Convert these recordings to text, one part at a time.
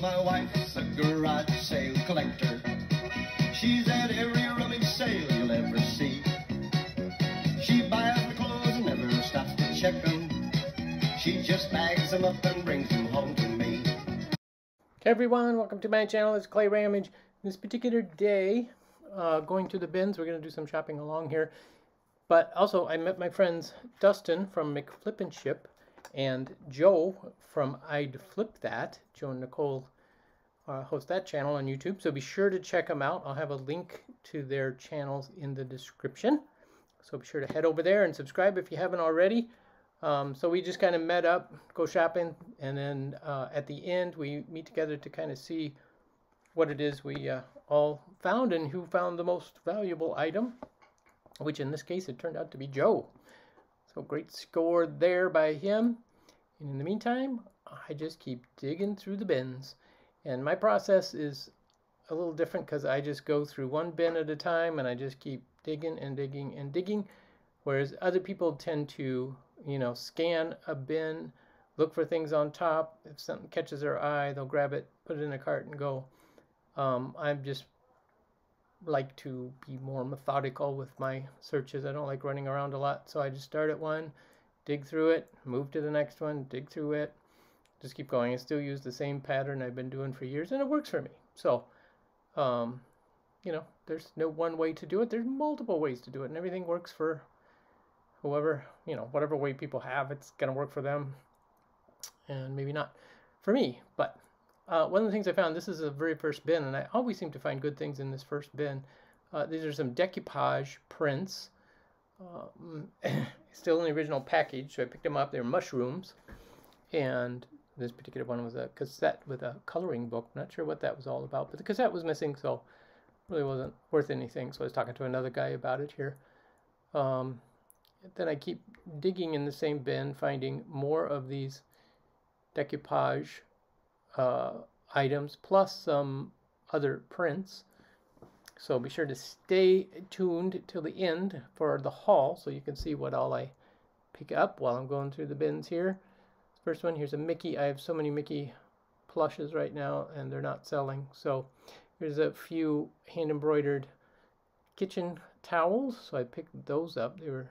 my wife's a garage sale collector. She's at every rummage sale you'll ever see. She buys the clothes and never stops to check them. She just bags them up and brings them home to me. Hey everyone, welcome to my channel. It's Clay Rammage. This particular day, uh, going to the bins, we're going to do some shopping along here. But also, I met my friends Dustin from McFlipnship and Joe from I'd Flip That. Joe and Nicole uh, host that channel on YouTube, so be sure to check them out. I'll have a link to their channels in the description. So be sure to head over there and subscribe if you haven't already. Um, so we just kind of met up, go shopping, and then uh, at the end we meet together to kind of see what it is we uh, all found and who found the most valuable item which in this case it turned out to be Joe. So great score there by him. And in the meantime, I just keep digging through the bins. And my process is a little different because I just go through one bin at a time and I just keep digging and digging and digging. Whereas other people tend to, you know, scan a bin, look for things on top. If something catches their eye, they'll grab it, put it in a cart and go. Um, I'm just like to be more methodical with my searches. I don't like running around a lot, so I just start at one, dig through it, move to the next one, dig through it, just keep going. I still use the same pattern I've been doing for years, and it works for me. So, um, you know, there's no one way to do it. There's multiple ways to do it, and everything works for whoever, you know, whatever way people have, it's going to work for them, and maybe not for me, but uh, one of the things I found, this is the very first bin, and I always seem to find good things in this first bin. Uh, these are some decoupage prints, um, still in the original package, so I picked them up. They're mushrooms, and this particular one was a cassette with a coloring book. Not sure what that was all about, but the cassette was missing, so really wasn't worth anything. So I was talking to another guy about it here. Um, then I keep digging in the same bin, finding more of these decoupage uh, items plus some other prints. So be sure to stay tuned till the end for the haul so you can see what all I pick up while I'm going through the bins here. First one, here's a Mickey. I have so many Mickey plushes right now and they're not selling. So here's a few hand embroidered kitchen towels. So I picked those up. They were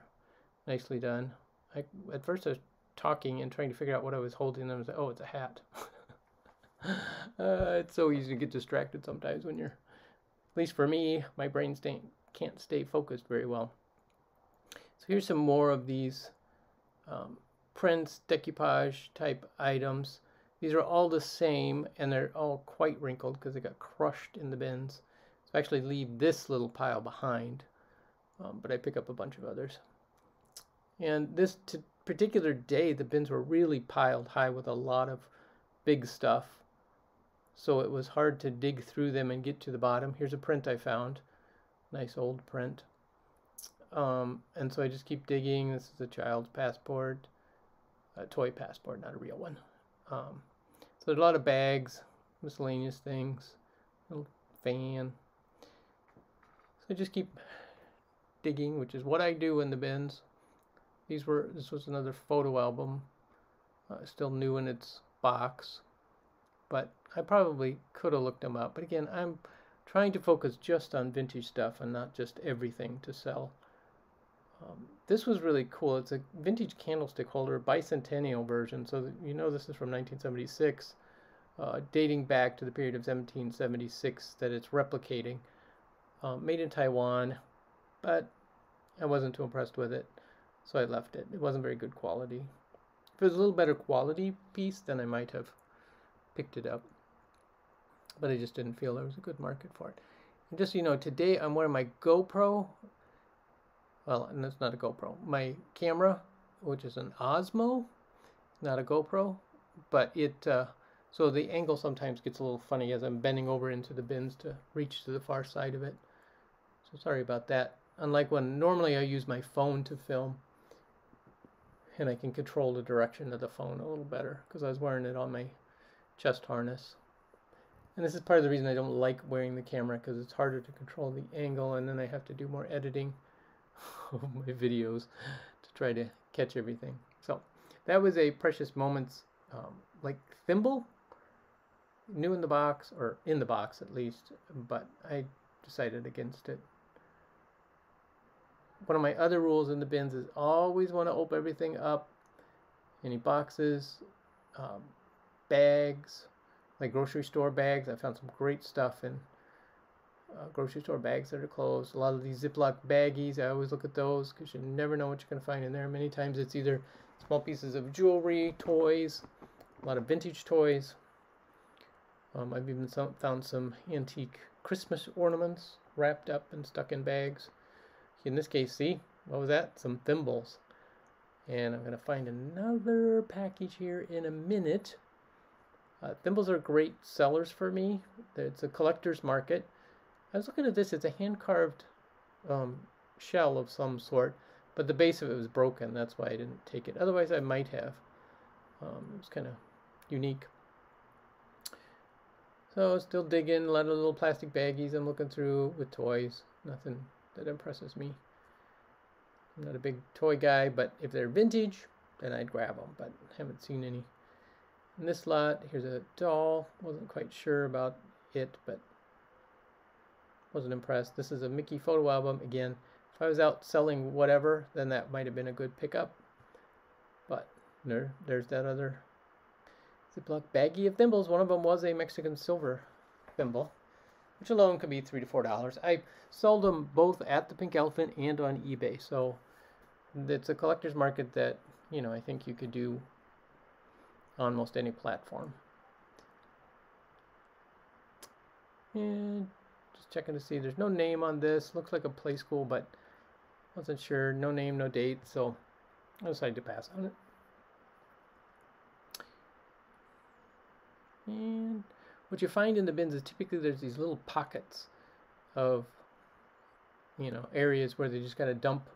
nicely done. I, at first I was talking and trying to figure out what I was holding. them. I was like, oh, it's a hat. uh, it's so easy to get distracted sometimes when you're, at least for me, my brain stay, can't stay focused very well. So here's some more of these um, prints, decoupage type items. These are all the same and they're all quite wrinkled because they got crushed in the bins. So I actually leave this little pile behind, um, but I pick up a bunch of others. And this particular day, the bins were really piled high with a lot of big stuff so it was hard to dig through them and get to the bottom. Here's a print I found, nice old print. Um, and so I just keep digging. This is a child's passport, a toy passport, not a real one. Um, so there's a lot of bags, miscellaneous things, little fan. So I just keep digging, which is what I do in the bins. These were this was another photo album, uh, still new in its box but I probably could have looked them up. But again, I'm trying to focus just on vintage stuff and not just everything to sell. Um, this was really cool. It's a vintage candlestick holder, bicentennial version. So you know this is from 1976, uh, dating back to the period of 1776 that it's replicating. Uh, made in Taiwan, but I wasn't too impressed with it, so I left it. It wasn't very good quality. If it was a little better quality piece, then I might have picked it up. But I just didn't feel there was a good market for it. And just so you know, today I'm wearing my GoPro. Well, and it's not a GoPro. My camera, which is an Osmo, not a GoPro, but it. Uh, so the angle sometimes gets a little funny as I'm bending over into the bins to reach to the far side of it. So sorry about that. Unlike when normally I use my phone to film, and I can control the direction of the phone a little better because I was wearing it on my chest harness. And this is part of the reason I don't like wearing the camera because it's harder to control the angle and then I have to do more editing of my videos to try to catch everything. So that was a Precious Moments um, like thimble. new in the box, or in the box at least, but I decided against it. One of my other rules in the bins is always want to open everything up. Any boxes, um, bags, like grocery store bags. I found some great stuff in uh, grocery store bags that are closed. A lot of these Ziploc baggies, I always look at those because you never know what you're going to find in there. Many times it's either small pieces of jewelry, toys, a lot of vintage toys. Um, I've even some, found some antique Christmas ornaments wrapped up and stuck in bags. In this case, see, what was that? Some thimbles. And I'm going to find another package here in a minute. Uh, thimbles are great sellers for me. It's a collector's market. I was looking at this. It's a hand-carved um, shell of some sort, but the base of it was broken. That's why I didn't take it. Otherwise, I might have. Um, it was kind of unique. So still digging, a lot of little plastic baggies I'm looking through with toys. Nothing that impresses me. I'm not a big toy guy, but if they're vintage, then I'd grab them, but haven't seen any. In this lot, here's a doll. Wasn't quite sure about it, but wasn't impressed. This is a Mickey photo album. Again, if I was out selling whatever, then that might have been a good pickup. But there, there's that other Ziploc baggie of thimbles. One of them was a Mexican silver thimble, which alone could be three to four dollars. I sold them both at the Pink Elephant and on eBay, so it's a collector's market that you know I think you could do on most any platform. And just checking to see, there's no name on this. Looks like a play school, but wasn't sure. No name, no date, so I decided to pass on it. And what you find in the bins is typically there's these little pockets of, you know, areas where they just got to dump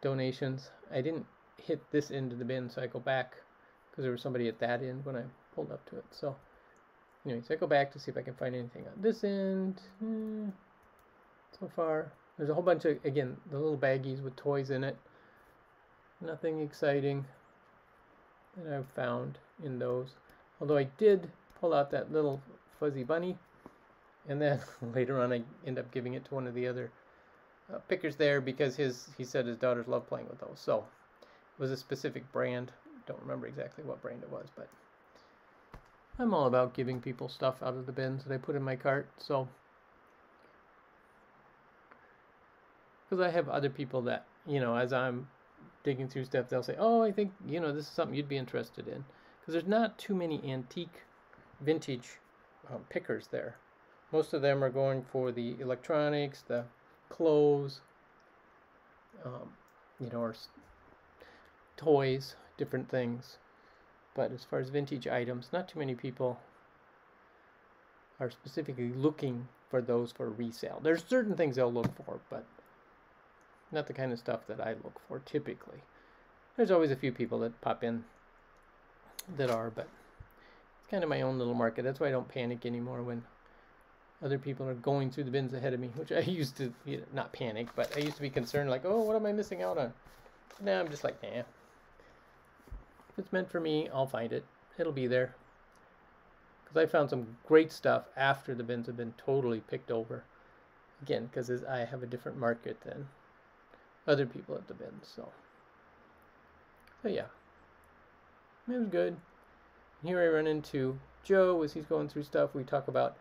donations. I didn't hit this end of the bin, so I go back because there was somebody at that end when I pulled up to it. So, anyways, I go back to see if I can find anything on this end. Hmm, so far, there's a whole bunch of, again, the little baggies with toys in it. Nothing exciting that I've found in those. Although I did pull out that little fuzzy bunny, and then later on I end up giving it to one of the other uh, pickers there because his he said his daughters love playing with those. So it was a specific brand. Don't remember exactly what brand it was, but I'm all about giving people stuff out of the bins that I put in my cart. So because I have other people that you know as I'm digging through stuff, they'll say, "Oh, I think you know this is something you'd be interested in." Because there's not too many antique, vintage um, pickers there. Most of them are going for the electronics, the clothes, um, you know, or toys, different things. But as far as vintage items, not too many people are specifically looking for those for resale. There's certain things they'll look for, but not the kind of stuff that I look for typically. There's always a few people that pop in that are, but it's kind of my own little market. That's why I don't panic anymore when other people are going through the bins ahead of me, which I used to you know, not panic, but I used to be concerned like, oh, what am I missing out on? Now I'm just like, nah. If it's meant for me, I'll find it. It'll be there. Because I found some great stuff after the bins have been totally picked over. Again, because I have a different market than other people at the bins. So, so yeah, it was good. Here I run into Joe as he's going through stuff. We talk about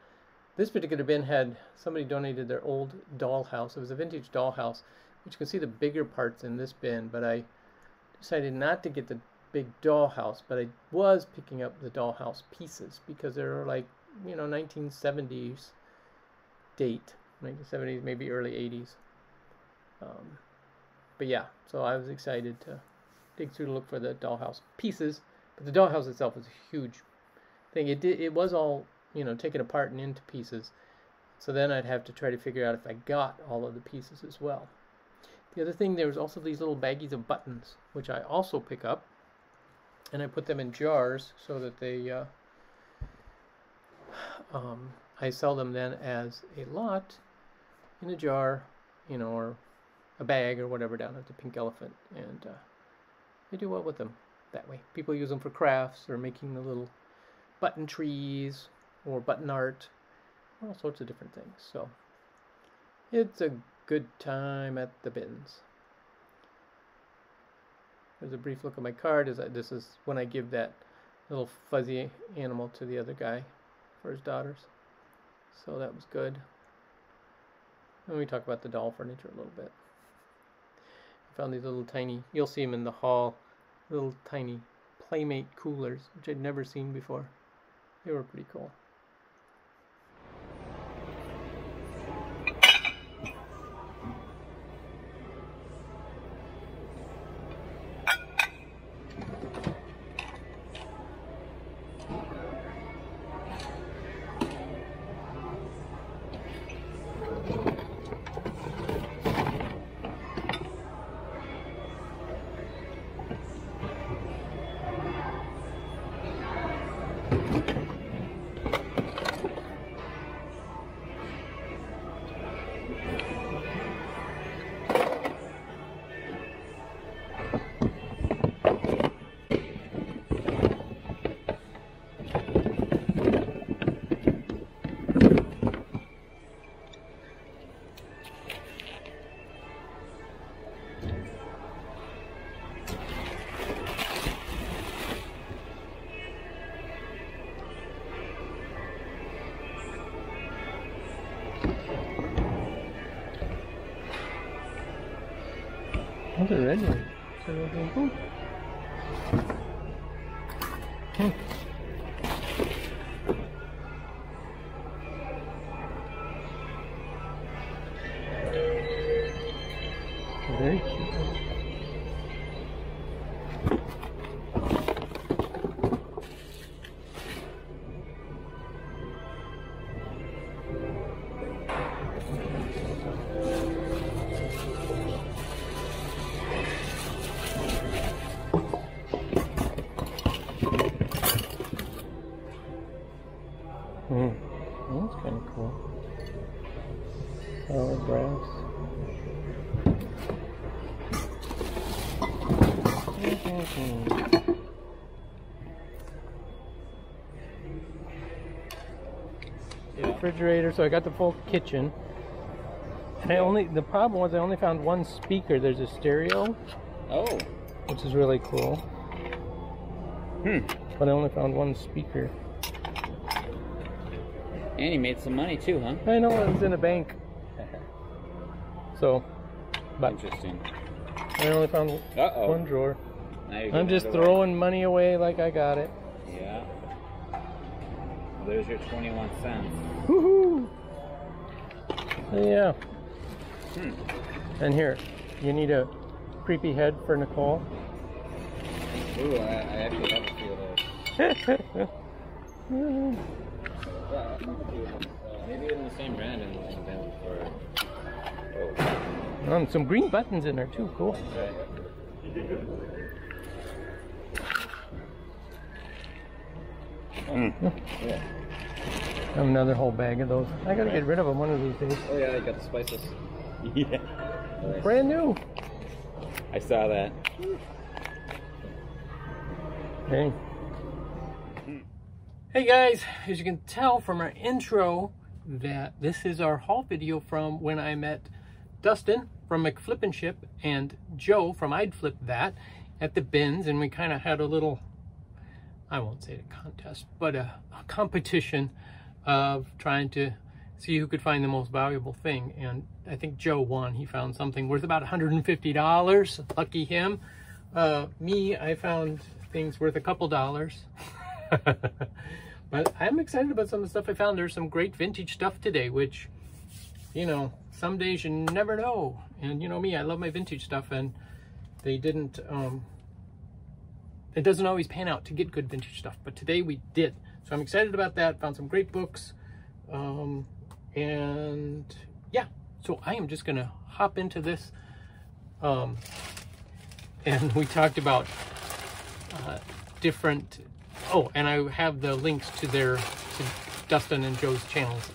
this particular bin had somebody donated their old dollhouse. It was a vintage dollhouse, which you can see the bigger parts in this bin, but I decided not to get the big dollhouse, but I was picking up the dollhouse pieces because they were like, you know, 1970s date, 1970s, maybe early 80s. Um, but yeah, so I was excited to dig through to look for the dollhouse pieces. But the dollhouse itself was a huge thing. It did. It was all you know taken apart and into pieces. So then I'd have to try to figure out if I got all of the pieces as well. The other thing, there was also these little baggies of buttons, which I also pick up, and I put them in jars so that they. Uh, um, I sell them then as a lot in a jar, you know, or a bag or whatever down at the Pink Elephant, and uh, do well with them that way. People use them for crafts or making the little button trees, or button art, all sorts of different things. So it's a good time at the bins. There's a brief look at my card. Is this is when I give that little fuzzy animal to the other guy for his daughters. So that was good. And we talk about the doll furniture a little bit. I found these little tiny, you'll see them in the hall, little tiny Playmate coolers, which I'd never seen before. They were pretty cool. How's Refrigerator, so I got the full kitchen. And I only, the problem was I only found one speaker. There's a stereo, Oh. which is really cool. Hmm. But I only found one speaker. And you made some money too, huh? I know it was in a bank. So, but Interesting. I only found Uh oh. one drawer. I'm just throwing money away like I got it. Yeah. Well, there's your 21 cents. Woohoo! Yeah. Hmm. And here, you need a creepy head for Nicole. Ooh, I, I actually have a few of those. Yeah, I have a few of them. Maybe in the same brand and, and then for. Oh, um, some green buttons in there too. Cool. Mm. Yeah. I have another whole bag of those. I gotta get rid of them one of these days. Oh yeah, you got the spices. Yeah. Nice. Brand new. I saw that. Hey. Hey guys, as you can tell from our intro that this is our haul video from when I met Dustin from McFlipnship and Joe from I'd Flip That at the bins and we kind of had a little, I won't say a contest, but a, a competition of trying to see who could find the most valuable thing and I think Joe won. He found something worth about $150. Lucky him. Uh, me, I found things worth a couple dollars. but I'm excited about some of the stuff I found. There's some great vintage stuff today, which, you know, some days you never know. And you know me, I love my vintage stuff, and they didn't, um, it doesn't always pan out to get good vintage stuff, but today we did. So I'm excited about that. Found some great books. Um, and yeah, so I am just to hop into this. Um, and we talked about uh, different. Oh, and I have the links to their to Dustin and Joe's channels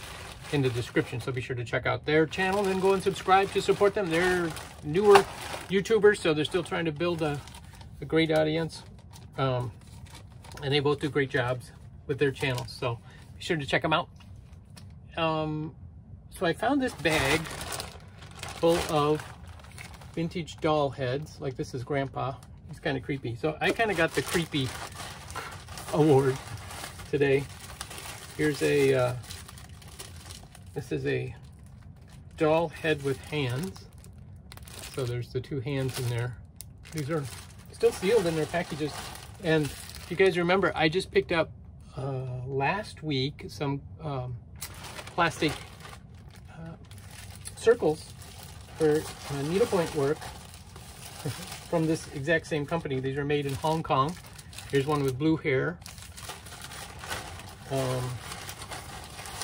in the description. So be sure to check out their channel and go and subscribe to support them. They're newer YouTubers, so they're still trying to build a, a great audience. Um, and they both do great jobs with their channels. So Be sure to check them out. Um, so I found this bag full of vintage doll heads. Like this is Grandpa. He's kind of creepy. So I kind of got the creepy award today. Here's a, uh, this is a doll head with hands. So there's the two hands in there. These are still sealed in their packages. And if you guys remember, I just picked up uh, last week some um, plastic uh, circles for uh, needlepoint work from this exact same company. These are made in Hong Kong. Here's one with blue hair. Um,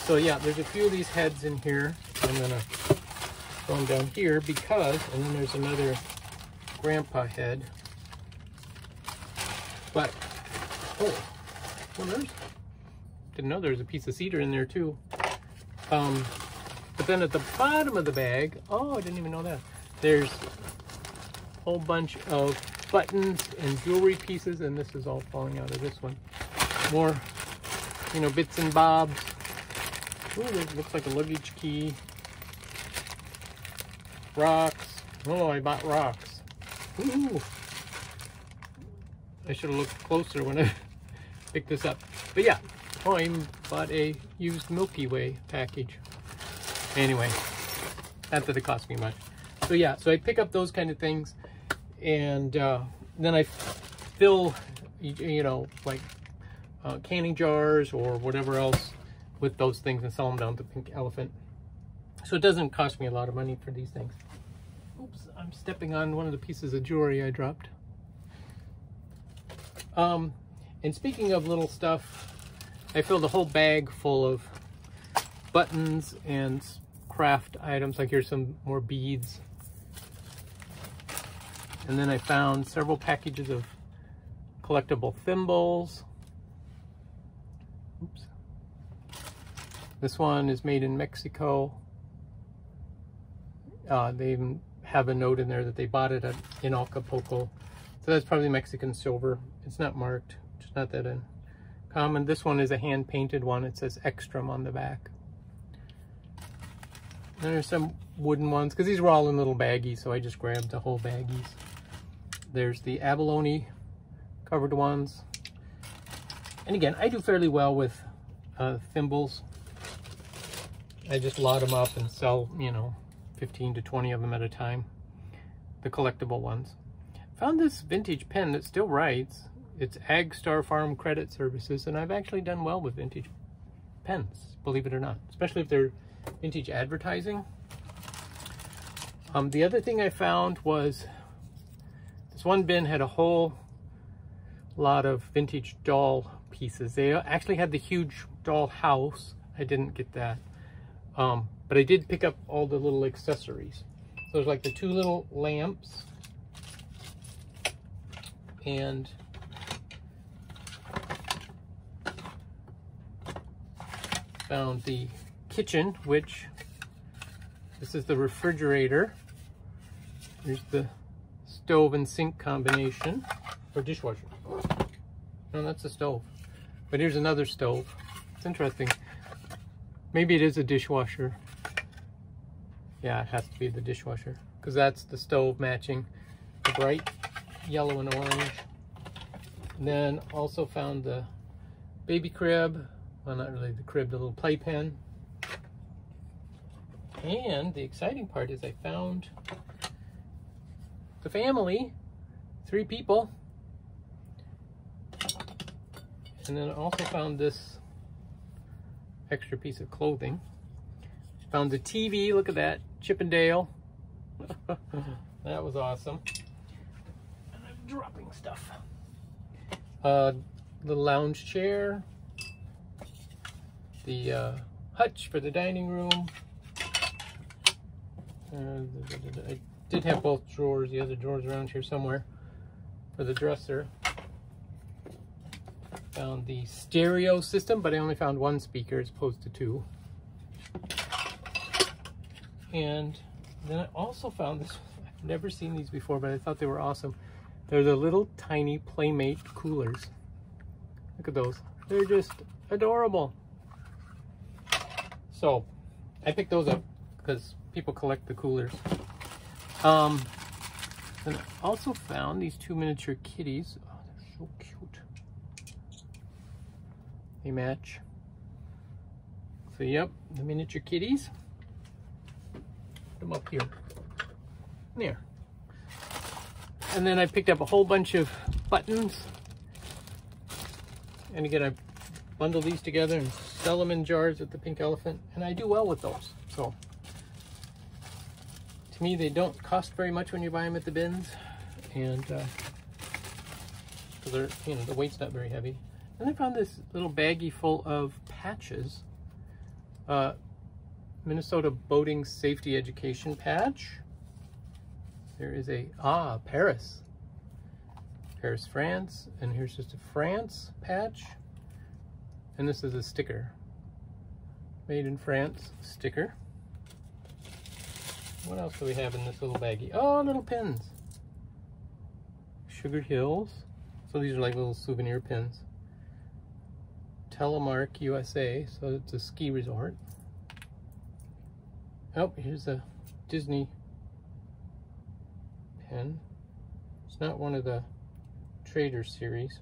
so yeah, there's a few of these heads in here. I'm gonna throw them down here because, and then there's another grandpa head. But, oh, well there's, didn't know there was a piece of cedar in there too. Um, but then at the bottom of the bag, oh, I didn't even know that. There's a whole bunch of buttons and jewelry pieces, and this is all falling out of this one. More, you know, bits and bobs. Ooh, looks like a luggage key. Rocks. Oh, I bought rocks. Ooh. I should have looked closer when I picked this up. But yeah, I bought a used Milky Way package. Anyway, not that it cost me much. So yeah, so I pick up those kind of things and uh, then I fill, you know, like uh, canning jars or whatever else with those things and sell them down to Pink Elephant. So it doesn't cost me a lot of money for these things. Oops, I'm stepping on one of the pieces of jewelry I dropped. Um, and speaking of little stuff, I filled a whole bag full of buttons and craft items. Like here's some more beads. And then I found several packages of collectible thimbles. Oops. This one is made in Mexico. Uh, they even have a note in there that they bought it at, in Acapulco. So that's probably Mexican silver. It's not marked, it's not that in common. This one is a hand painted one. It says Extrem on the back. And there's some wooden ones because these were all in little baggies, so I just grabbed the whole baggies. There's the abalone covered ones. And again, I do fairly well with uh, thimbles. I just lot them up and sell, you know, 15 to 20 of them at a time. The collectible ones. Found this vintage pen that still writes. It's AgStar Farm Credit Services, and I've actually done well with vintage pens, believe it or not, especially if they're vintage advertising. Um, the other thing I found was this one bin had a whole lot of vintage doll pieces. They actually had the huge doll house. I didn't get that. Um, but I did pick up all the little accessories. So there's like the two little lamps and found the kitchen, which this is the refrigerator. Here's the stove and sink combination, or dishwasher. No, that's the stove. But here's another stove. It's interesting. Maybe it is a dishwasher. Yeah, it has to be the dishwasher because that's the stove matching the bright yellow and orange. And then also found the baby crib. Well, not really the crib, the little playpen. And the exciting part is I found the family, three people. And then I also found this extra piece of clothing. Found the TV, look at that, Chippendale. that was awesome. And I'm dropping stuff. Uh, the lounge chair. The uh, hutch for the dining room. Uh, I did have both drawers, the other drawers around here somewhere for the dresser. Found the stereo system, but I only found one speaker as opposed to two. And then I also found this, I've never seen these before, but I thought they were awesome. They're the little tiny Playmate coolers. Look at those. They're just adorable. So I picked those up because people collect the coolers. Um, and I also found these two miniature kitties. Oh, they're so cute. They match. So yep, the miniature kitties. Put them up here. There. And then I picked up a whole bunch of buttons. And again, I bundle these together and sell them in jars at the Pink Elephant. And I do well with those. So to me, they don't cost very much when you buy them at the bins. And uh, they're, you know, the weight's not very heavy. And I found this little baggie full of patches. Uh, Minnesota Boating Safety Education patch. There is a, ah, Paris. Paris, France. And here's just a France patch. And this is a sticker. Made in France sticker. What else do we have in this little baggie? Oh, little pins. Sugar Hills. So these are like little souvenir pins. Telemark USA, so it's a ski resort. Oh, here's a Disney pen. It's not one of the Trader series.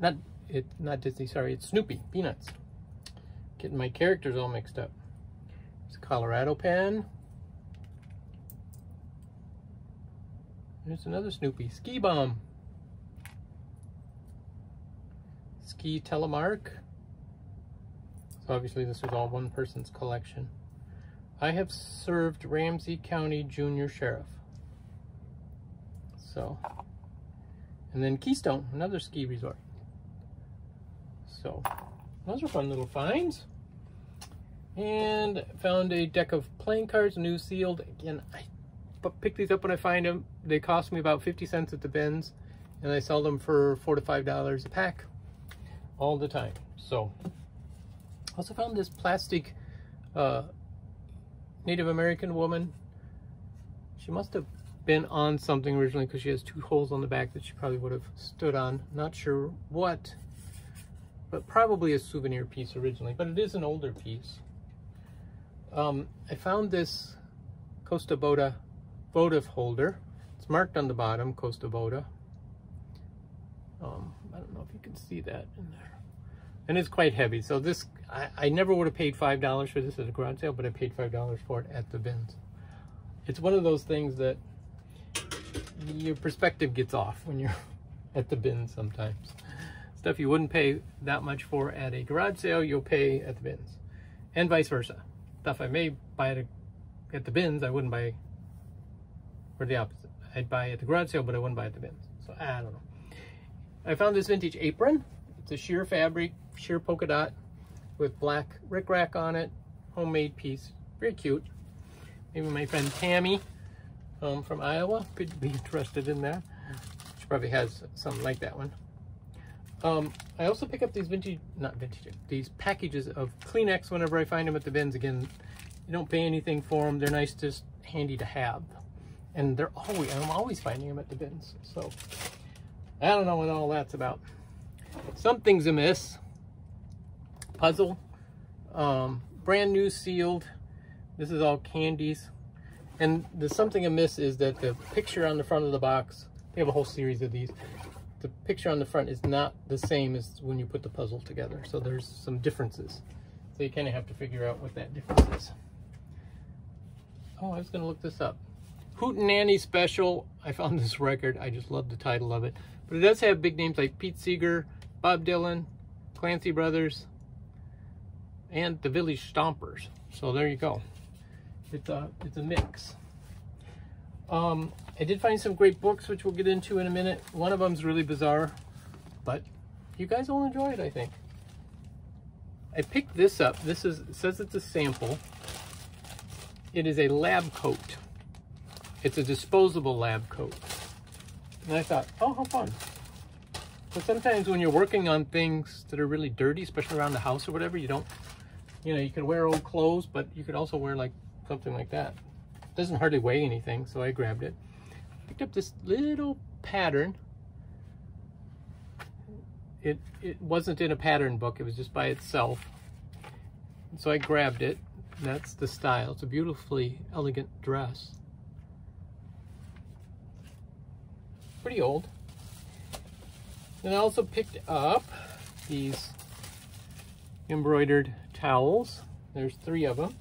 Not it not Disney, sorry, it's Snoopy, Peanuts. Getting my characters all mixed up. It's a Colorado pen. There's another Snoopy, Ski Bum. Telemark. So obviously this was all one person's collection. I have served Ramsey County Junior Sheriff. So, and then Keystone, another ski resort. So, those are fun little finds. And found a deck of playing cards, new sealed. Again, I pick these up when I find them. They cost me about 50 cents at the bins, and I sell them for four to five dollars a pack all the time. So, I also found this plastic uh, Native American woman. She must have been on something originally because she has two holes on the back that she probably would have stood on. Not sure what, but probably a souvenir piece originally, but it is an older piece. Um, I found this Kosta Boda votive holder. It's marked on the bottom, Kosta Boda. Um, know if you can see that in there. And it's quite heavy. So this, I, I never would have paid $5 for this at a garage sale, but I paid $5 for it at the bins. It's one of those things that your perspective gets off when you're at the bins sometimes. Stuff you wouldn't pay that much for at a garage sale, you'll pay at the bins. And vice versa. Stuff I may buy at, a, at the bins, I wouldn't buy, or the opposite. I'd buy at the garage sale, but I wouldn't buy at the bins. So I don't know. I found this vintage apron. It's a sheer fabric, sheer polka dot with black rickrack on it. Homemade piece. Very cute. Maybe my friend Tammy um, from Iowa could be interested in that. She probably has something like that one. Um, I also pick up these vintage, not vintage, these packages of Kleenex whenever I find them at the bins. Again, you don't pay anything for them. They're nice, just handy to have. And they're always, I'm always finding them at the bins. So I don't know what all that's about. Something's amiss. Puzzle. Um, brand new sealed. This is all candies. And the something amiss is that the picture on the front of the box, they have a whole series of these. The picture on the front is not the same as when you put the puzzle together. So there's some differences. So you kind of have to figure out what that difference is. Oh, I was going to look this up. Hootenanny Special. I found this record. I just love the title of it. But it does have big names like Pete Seeger, Bob Dylan, Clancy Brothers, and the Village Stompers. So there you go. It's a, it's a mix. Um, I did find some great books, which we'll get into in a minute. One of them's really bizarre, but you guys will enjoy it, I think. I picked this up. This is it says it's a sample. It is a lab coat. It's a disposable lab coat. And I thought, oh, how fun. But sometimes when you're working on things that are really dirty, especially around the house or whatever, you don't, you know, you could wear old clothes, but you could also wear like something like that. It doesn't hardly weigh anything, so I grabbed it. Picked up this little pattern. It, it wasn't in a pattern book, it was just by itself. So I grabbed it. That's the style. It's a beautifully elegant dress. Pretty old. And I also picked up these embroidered towels. There's three of them.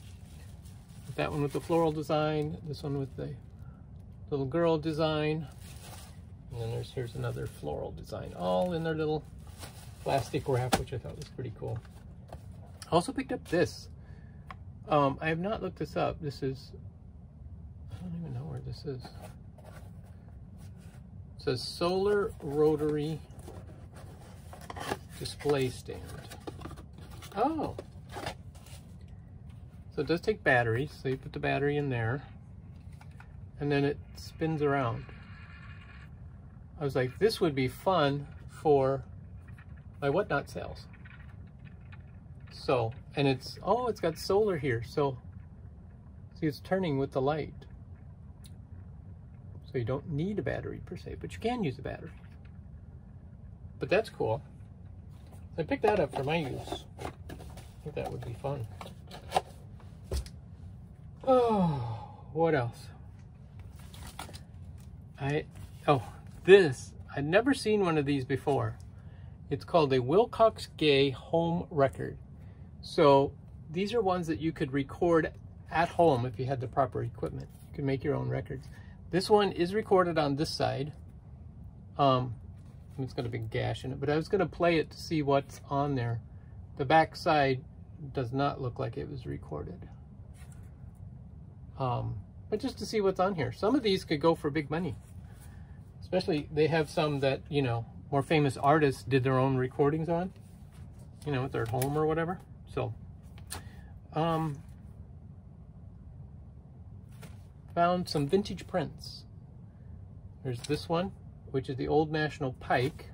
That one with the floral design, this one with the little girl design, and then there's here's another floral design, all in their little plastic wrap, which I thought was pretty cool. I also picked up this. Um, I have not looked this up. This is, I don't even know where this is. Says solar rotary display stand. Oh. So it does take batteries. So you put the battery in there and then it spins around. I was like, this would be fun for my whatnot sales. So, and it's, oh, it's got solar here. So, see, it's turning with the light. You don't need a battery per se, but you can use a battery. But that's cool. I picked that up for my use. I think that would be fun. Oh, what else? I, oh, this, I'd never seen one of these before. It's called a Wilcox Gay home record. So these are ones that you could record at home if you had the proper equipment. You can make your own records. This one is recorded on this side. Um, it's got a big gash in it, but I was going to play it to see what's on there. The back side does not look like it was recorded. Um, but just to see what's on here. Some of these could go for big money. Especially, they have some that, you know, more famous artists did their own recordings on. You know, at they're home or whatever. So, um, found some vintage prints. There's this one, which is the Old National Pike.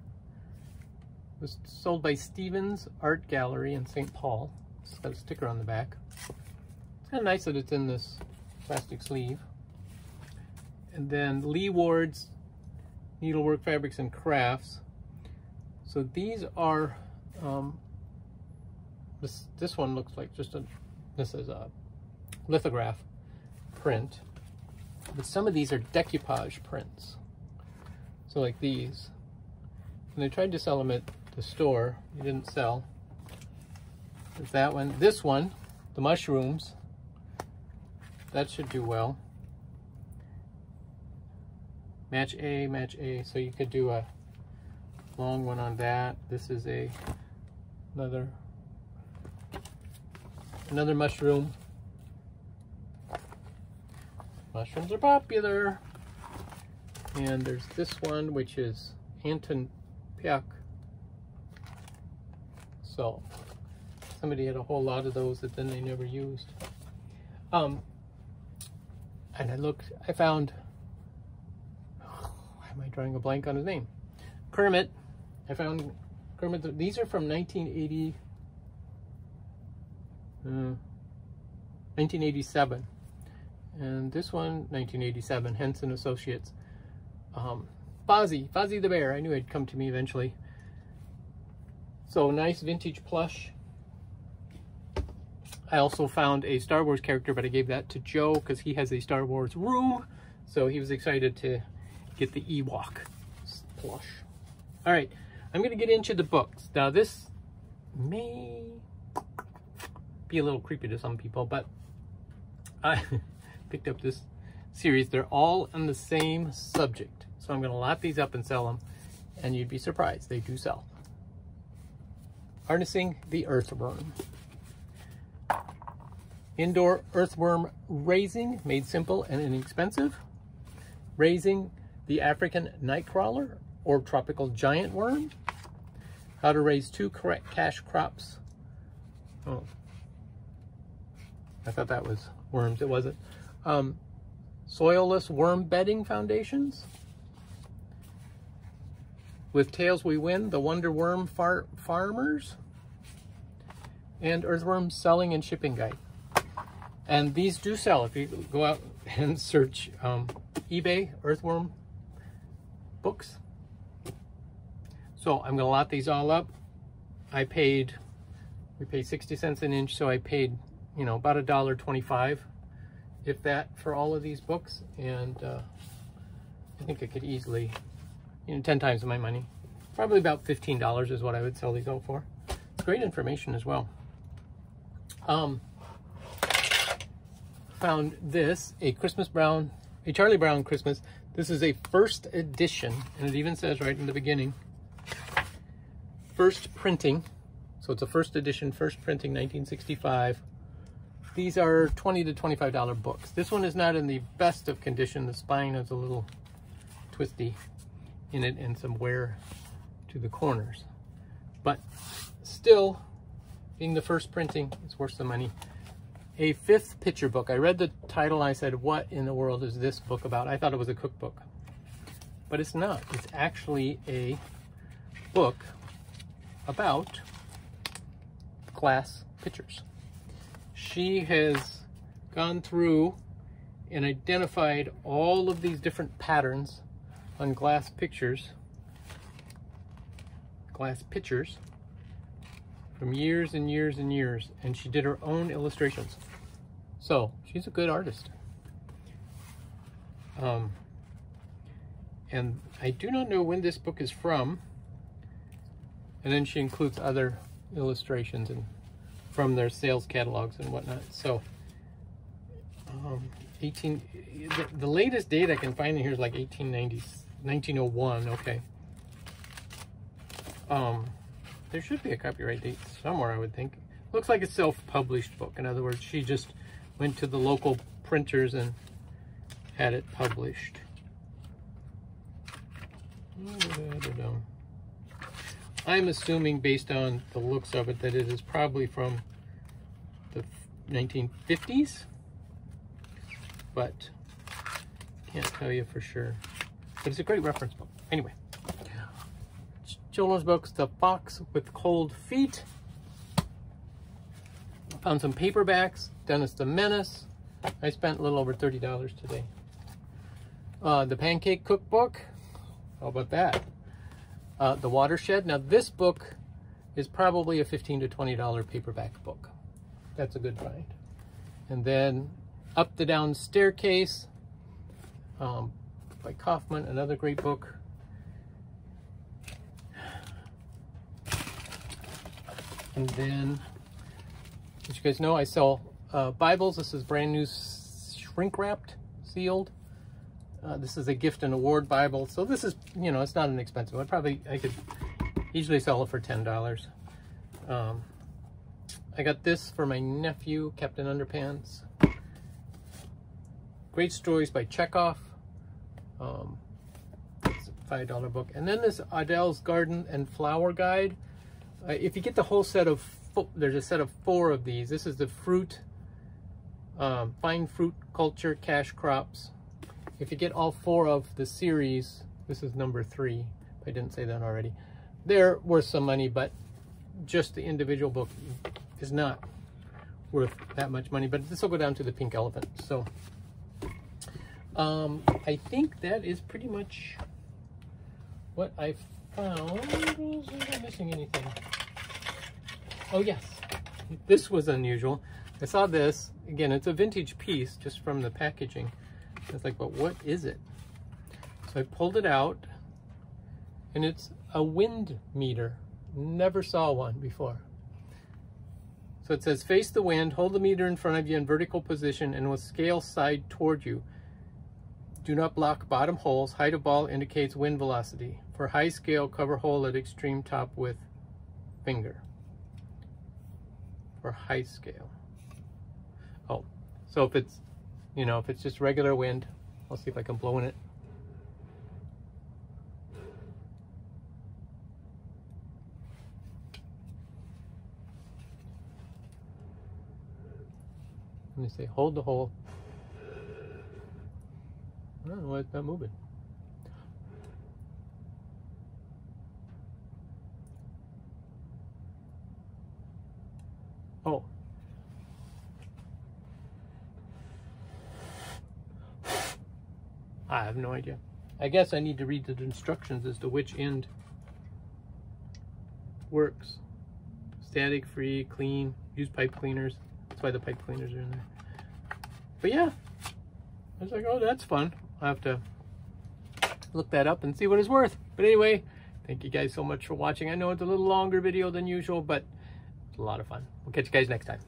It was sold by Stevens Art Gallery in St. Paul. It's got a sticker on the back. It's kind of nice that it's in this plastic sleeve. And then Lee Ward's Needlework Fabrics and Crafts. So these are, um, this, this one looks like just a, this is a lithograph print. But some of these are decoupage prints. So like these. And I tried to sell them at the store. They didn't sell. There's that one. This one, the mushrooms, that should do well. Match A, match A. So you could do a long one on that. This is a another another mushroom. Mushrooms are popular. And there's this one, which is Anton Pieck. So somebody had a whole lot of those that then they never used. Um, and I looked, I found, why am I drawing a blank on his name? Kermit. I found Kermit, these are from 1980, uh, 1987. And this one, 1987, Henson Associates. Um, Fozzie, Fozzie the Bear. I knew he'd come to me eventually. So nice vintage plush. I also found a Star Wars character, but I gave that to Joe because he has a Star Wars room. So he was excited to get the Ewok plush. All right, I'm to get into the books. Now this may be a little creepy to some people, but I picked up this series. They're all on the same subject. So I'm going to lot these up and sell them. And you'd be surprised, they do sell. Harnessing the Earthworm. Indoor earthworm raising, made simple and inexpensive. Raising the African nightcrawler or tropical giant worm. How to raise two correct cash crops. Oh, I thought that was worms. It wasn't. Um, soilless worm bedding foundations. With Tails We Win, the Wonder Worm far Farmers, and Earthworm Selling and Shipping Guide. And these do sell. If you go out and search um, eBay Earthworm books. So I'm going to lot these all up. I paid We pay 60 cents an inch, so I paid, you know, about a dollar 25, if that, for all of these books. And uh, I think I could easily, you know, 10 times my money. Probably about $15 is what I would sell these out for. It's great information as well. Um, found this, a Christmas Brown, a Charlie Brown Christmas. This is a first edition, and it even says right in the beginning, first printing. So it's a first edition, first printing, 1965. These are 20 to $25 books. This one is not in the best of condition. The spine is a little twisty in it and some wear to the corners. But still, being the first printing, it's worth the money. A fifth picture book. I read the title I said, what in the world is this book about? I thought it was a cookbook. But it's not. It's actually a book about glass pictures. She has gone through and identified all of these different patterns on glass pictures, glass pictures, from years and years and years, and she did her own illustrations. So, she's a good artist. Um, and I do not know when this book is from, and then she includes other illustrations and from their sales catalogs and whatnot. So, um, 18, the, the, latest date I can find in here is like 1890, 1901, okay. Um, there should be a copyright date somewhere, I would think. Looks like a self-published book. In other words, she just went to the local printers and had it published. I'm assuming based on the looks of it that it is probably from the 1950s, but can't tell you for sure. But it's a great reference book. Anyway, children's books, The Fox with Cold Feet. Found some paperbacks, Dennis the Menace. I spent a little over $30 today. Uh, the Pancake Cookbook. How about that? Uh, The Watershed. Now this book is probably a 15 to $20 paperback book. That's a good find. And then Up the Down Staircase um, by Kaufman, another great book. And then, as you guys know, I sell uh, Bibles. This is brand new shrink wrapped, sealed. Uh, this is a gift and award Bible. So this is, you know, it's not an expensive one. Probably I could easily sell it for $10. Um, I got this for my nephew, Captain Underpants. Great Stories by Chekhov. Um, it's a $5 book. And then this Audel's Garden and Flower Guide. Uh, if you get the whole set of, there's a set of four of these. This is the fruit, um, fine fruit culture, cash crops, if you get all four of the series, this is number three, I didn't say that already, they're worth some money, but just the individual book is not worth that much money, but this will go down to the pink elephant. So um, I think that is pretty much what I found. I missing anything? Oh yes, this was unusual. I saw this, again, it's a vintage piece just from the packaging. I was like, but what is it? So I pulled it out and it's a wind meter. Never saw one before. So it says, face the wind, hold the meter in front of you in vertical position and with scale side toward you. Do not block bottom holes. Height of ball indicates wind velocity. For high scale, cover hole at extreme top with finger. For high scale. Oh, so if it's you know, if it's just regular wind, I'll see if I can blow in it. Let me say, hold the hole. I don't know why it's not moving. Oh, I have no idea. I guess I need to read the instructions as to which end works. static free, clean. Use pipe cleaners. That's why the pipe cleaners are in there. But yeah, I was like, oh, that's fun. I'll have to look that up and see what it's worth. But anyway, thank you guys so much for watching. I know it's a little longer video than usual, but it's a lot of fun. We'll catch you guys next time.